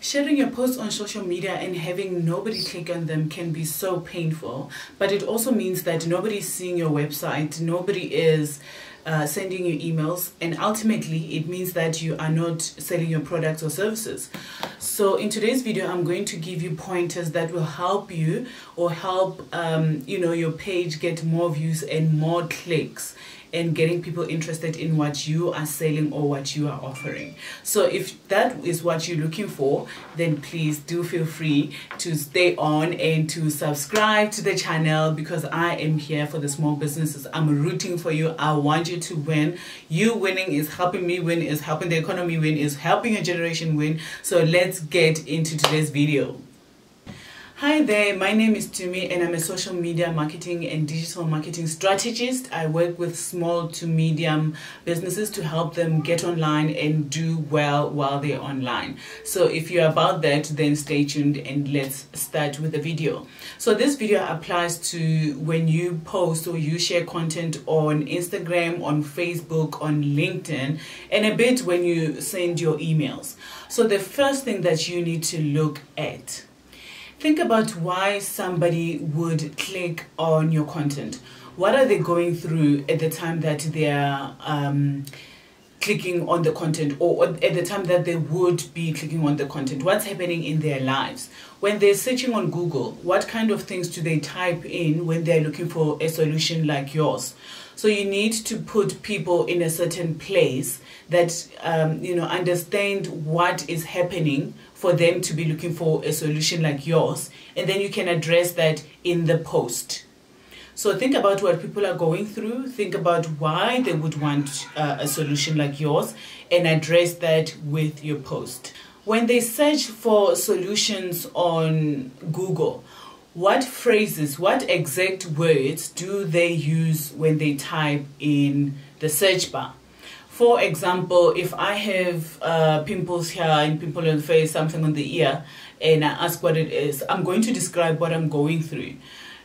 Sharing your posts on social media and having nobody click on them can be so painful, but it also means that nobody is seeing your website, nobody is uh, sending you emails, and ultimately it means that you are not selling your products or services. So, in today's video, I'm going to give you pointers that will help you or help um, you know your page get more views and more clicks and getting people interested in what you are selling or what you are offering. So if that is what you're looking for, then please do feel free to stay on and to subscribe to the channel because I am here for the small businesses. I'm rooting for you. I want you to win. You winning is helping me win, is helping the economy win, is helping a generation win. So let's get into today's video. Hi there, my name is Tumi and I'm a social media marketing and digital marketing strategist. I work with small to medium businesses to help them get online and do well while they're online. So if you're about that, then stay tuned and let's start with the video. So this video applies to when you post or you share content on Instagram, on Facebook, on LinkedIn, and a bit when you send your emails. So the first thing that you need to look at think about why somebody would click on your content. What are they going through at the time that they're um, clicking on the content or at the time that they would be clicking on the content? What's happening in their lives? When they're searching on Google, what kind of things do they type in when they're looking for a solution like yours? So you need to put people in a certain place that um, you know understand what is happening for them to be looking for a solution like yours, and then you can address that in the post. So think about what people are going through, think about why they would want uh, a solution like yours, and address that with your post. When they search for solutions on Google, what phrases, what exact words do they use when they type in the search bar? For example, if I have uh, pimples here and pimple on the face, something on the ear, and I ask what it is, I'm going to describe what I'm going through.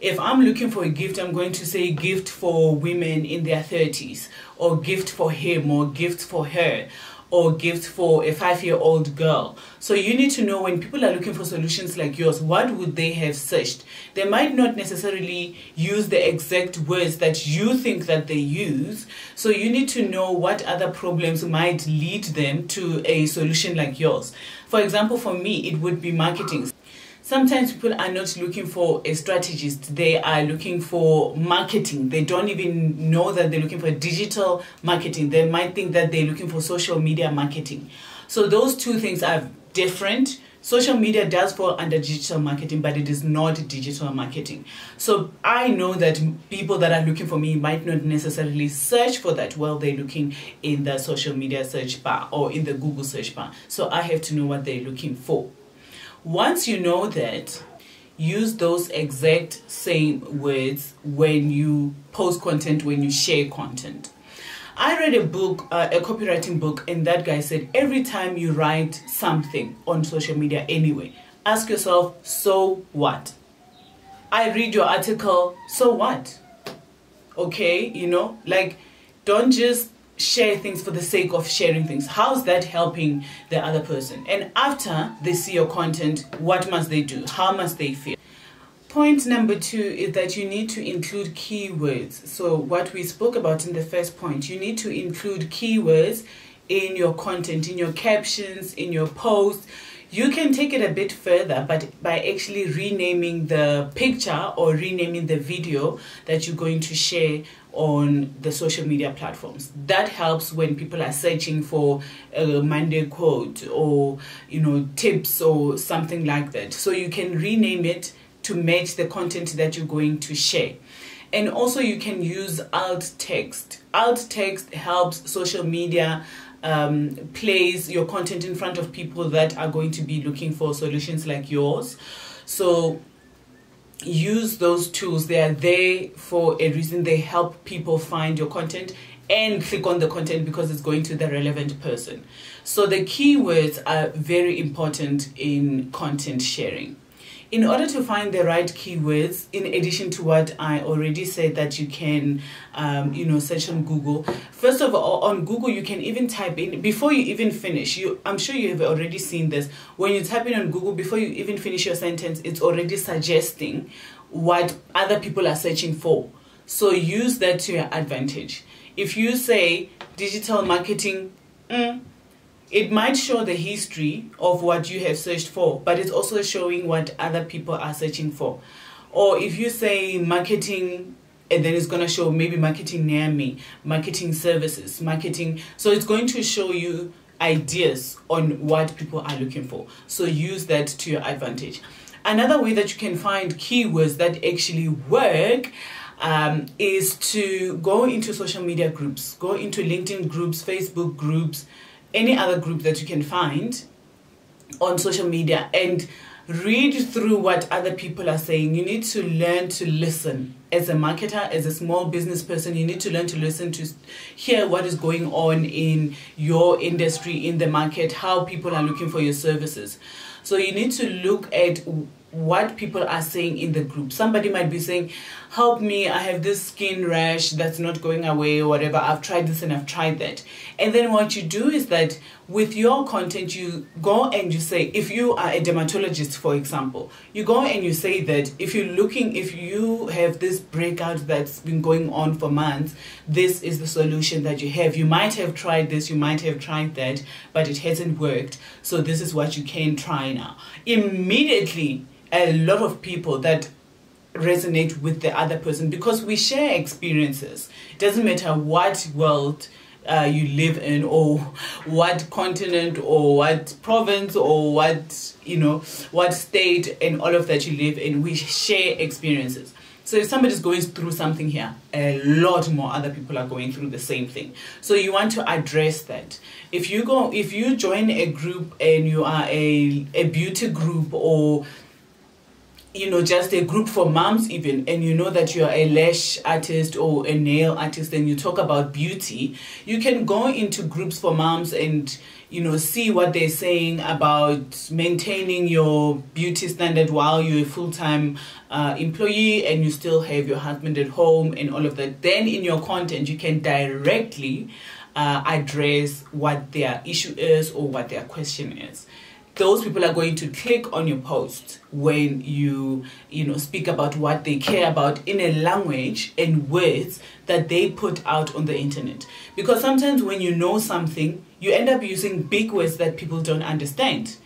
If I'm looking for a gift, I'm going to say gift for women in their 30s, or gift for him, or gift for her or gift for a five year old girl. So you need to know when people are looking for solutions like yours, what would they have searched? They might not necessarily use the exact words that you think that they use. So you need to know what other problems might lead them to a solution like yours. For example, for me, it would be marketing sometimes people are not looking for a strategist. They are looking for marketing. They don't even know that they're looking for digital marketing. They might think that they're looking for social media marketing. So those two things are different. Social media does fall under digital marketing but it is not digital marketing. So i know that people that are looking for me might not necessarily search for that while they're looking in the social media search bar or in the google search bar. So i have to know what they're looking for once you know that, use those exact same words when you post content, when you share content. I read a book, uh, a copywriting book, and that guy said every time you write something on social media anyway, ask yourself, so what? I read your article, so what? Okay, you know, like don't just share things for the sake of sharing things. How's that helping the other person? And after they see your content, what must they do? How must they feel? Point number two is that you need to include keywords. So, what we spoke about in the first point, you need to include keywords in your content, in your captions, in your posts. You can take it a bit further, but by actually renaming the picture or renaming the video that you're going to share on the social media platforms. That helps when people are searching for a Monday quote or you know tips or something like that. So you can rename it to match the content that you're going to share. And also you can use alt text. Alt text helps social media um, place your content in front of people that are going to be looking for solutions like yours. So use those tools. They are there for a reason. They help people find your content and click on the content because it's going to the relevant person. So the keywords are very important in content sharing. In order to find the right keywords, in addition to what I already said that you can, um, you know, search on Google. First of all, on Google you can even type in before you even finish. You, I'm sure you have already seen this. When you type in on Google before you even finish your sentence, it's already suggesting what other people are searching for. So use that to your advantage. If you say digital marketing. Mm, it might show the history of what you have searched for, but it's also showing what other people are searching for. Or if you say marketing, and then it's going to show maybe marketing near me, marketing services, marketing. So it's going to show you ideas on what people are looking for. So use that to your advantage. Another way that you can find keywords that actually work um, is to go into social media groups, go into LinkedIn groups, Facebook groups, any other group that you can find on social media and read through what other people are saying. You need to learn to listen. As a marketer, as a small business person, you need to learn to listen to hear what is going on in your industry, in the market, how people are looking for your services. So you need to look at what people are saying in the group. Somebody might be saying, Help me, I have this skin rash that's not going away, or whatever. I've tried this and I've tried that. And then what you do is that with your content, you go and you say, if you are a dermatologist, for example, you go and you say that if you're looking, if you have this breakout that's been going on for months, this is the solution that you have. You might have tried this, you might have tried that, but it hasn't worked. So this is what you can try now. Immediately, a lot of people that resonate with the other person because we share experiences. It doesn't matter what world uh, you live in or what continent or what province or what you know what state and all of that you live in we share experiences. So if somebody's going through something here a lot more other people are going through the same thing. So you want to address that. If you go if you join a group and you are a, a beauty group or you know just a group for moms even and you know that you're a lash artist or a nail artist and you talk about beauty you can go into groups for moms and you know see what they're saying about maintaining your beauty standard while you're a full-time uh, employee and you still have your husband at home and all of that. Then in your content you can directly uh, address what their issue is or what their question is those people are going to click on your post when you you know speak about what they care about in a language and words that they put out on the internet. Because sometimes when you know something you end up using big words that people don't understand.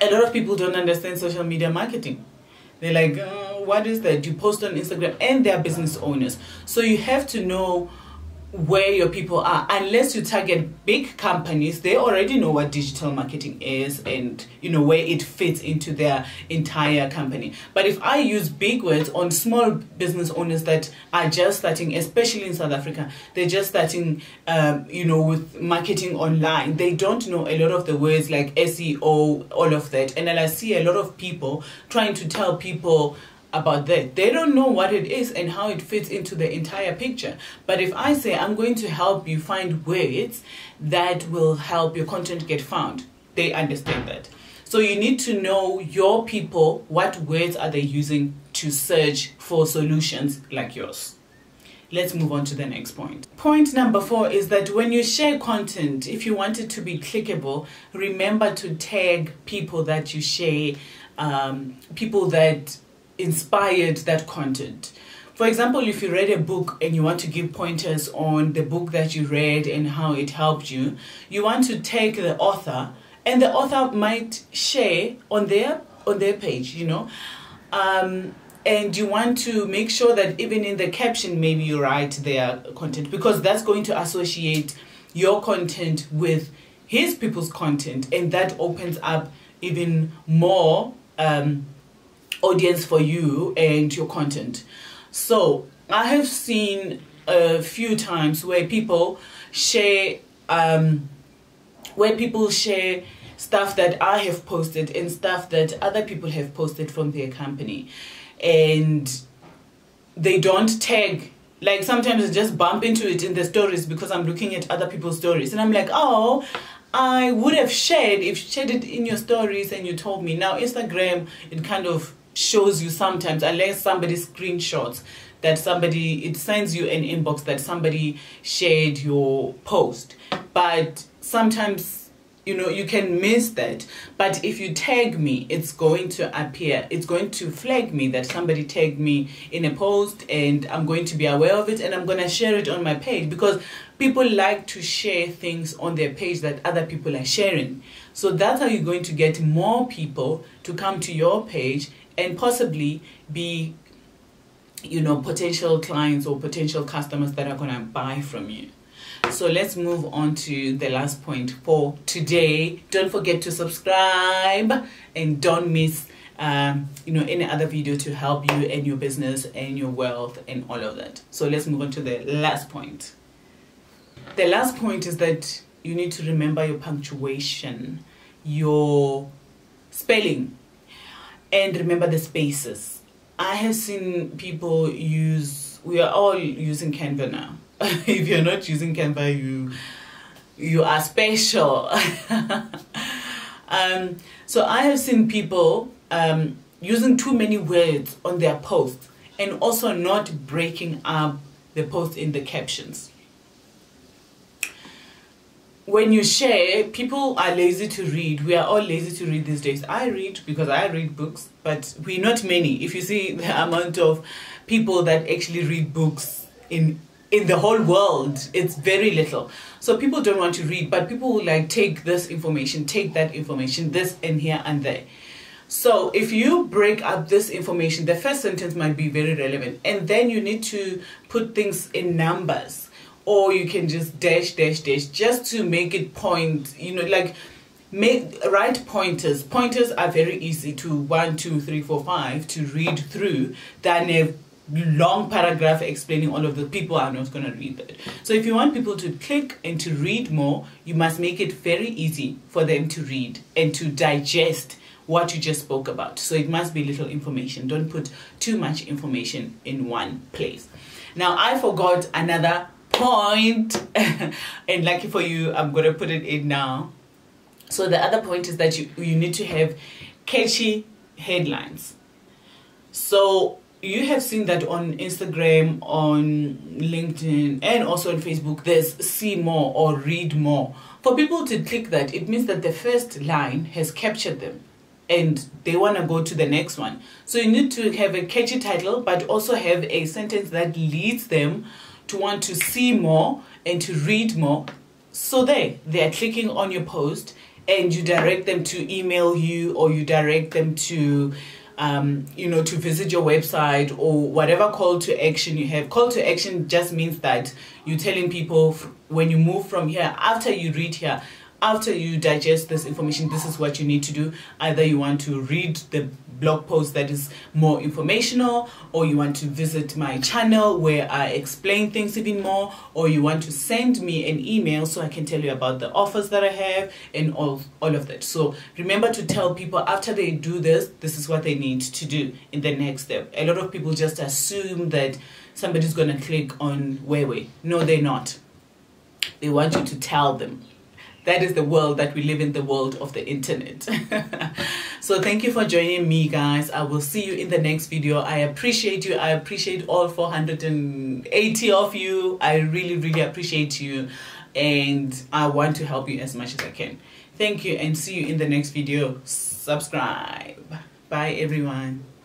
A lot of people don't understand social media marketing. They're like uh, what is that? You post on instagram and they're business owners. So you have to know where your people are. Unless you target big companies they already know what digital marketing is and you know where it fits into their entire company. But if i use big words on small business owners that are just starting especially in south africa they're just starting um, you know with marketing online they don't know a lot of the words like seo all of that. And then i see a lot of people trying to tell people about that. They don't know what it is and how it fits into the entire picture. But if I say I'm going to help you find words that will help your content get found, they understand that. So you need to know your people, what words are they using to search for solutions like yours. Let's move on to the next point. Point number four is that when you share content, if you want it to be clickable, remember to tag people that you share, um, people that inspired that content. For example, if you read a book and you want to give pointers on the book that you read and how it helped you, you want to take the author and the author might share on their on their page, you know. Um, and you want to make sure that even in the caption maybe you write their content because that's going to associate your content with his people's content and that opens up even more um, audience for you and your content. So I have seen a few times where people share um, where people share stuff that I have posted and stuff that other people have posted from their company and they don't tag like sometimes I just bump into it in the stories because I'm looking at other people's stories and I'm like oh I would have shared if you shared it in your stories and you told me. Now Instagram, it kind of shows you sometimes, unless somebody screenshots that somebody it sends you an inbox that somebody shared your post. But sometimes you know you can miss that but if you tag me it's going to appear it's going to flag me that somebody tagged me in a post and i'm going to be aware of it and i'm going to share it on my page because people like to share things on their page that other people are sharing so that's how you're going to get more people to come to your page and possibly be you know potential clients or potential customers that are going to buy from you so let's move on to the last point for today. Don't forget to subscribe and don't miss um, you know any other video to help you and your business and your wealth and all of that. So let's move on to the last point. The last point is that you need to remember your punctuation, your spelling, and remember the spaces. I have seen people use, we are all using Canva now if you're not using Canva, you you are special. um, so I have seen people um, using too many words on their posts and also not breaking up the post in the captions. When you share, people are lazy to read. We are all lazy to read these days. I read because I read books, but we're not many. If you see the amount of people that actually read books in in the whole world it's very little so people don't want to read but people will like take this information take that information this and here and there so if you break up this information the first sentence might be very relevant and then you need to put things in numbers or you can just dash dash dash just to make it point you know like make write pointers pointers are very easy to one two three four five to read through than a long paragraph explaining all of the people are not going to read that. So if you want people to click and to read more, you must make it very easy for them to read and to digest what you just spoke about. So it must be little information. Don't put too much information in one place. Now I forgot another point and lucky for you, I'm to put it in now. So the other point is that you, you need to have catchy headlines. So you have seen that on Instagram, on LinkedIn, and also on Facebook, there's see more or read more. For people to click that, it means that the first line has captured them and they want to go to the next one. So you need to have a catchy title, but also have a sentence that leads them to want to see more and to read more. So they they are clicking on your post and you direct them to email you or you direct them to um, you know, to visit your website or whatever call to action you have. Call to action just means that you're telling people when you move from here, after you read here, after you digest this information, this is what you need to do. Either you want to read the blog post that is more informational, or you want to visit my channel where I explain things even more, or you want to send me an email so I can tell you about the offers that I have and all, all of that. So remember to tell people after they do this, this is what they need to do in the next step. A lot of people just assume that somebody's going to click on Wewe. No, they're not. They want you to tell them that is the world that we live in the world of the internet. So thank you for joining me guys. I will see you in the next video. I appreciate you. I appreciate all 480 of you. I really really appreciate you. And i want to help you as much as i can. Thank you and see you in the next video. Subscribe. Bye everyone